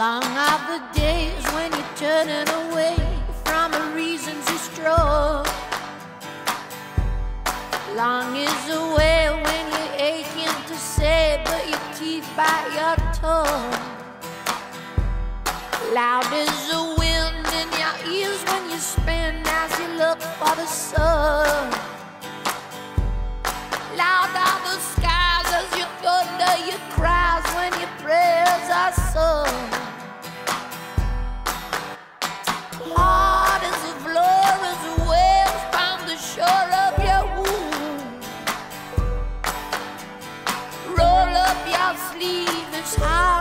Long are the days when you're turning away from the reasons you strove. Long is the way when you're aching to say, but your teeth bite your tongue. Loud is the wind in your ears when you spin leave this house.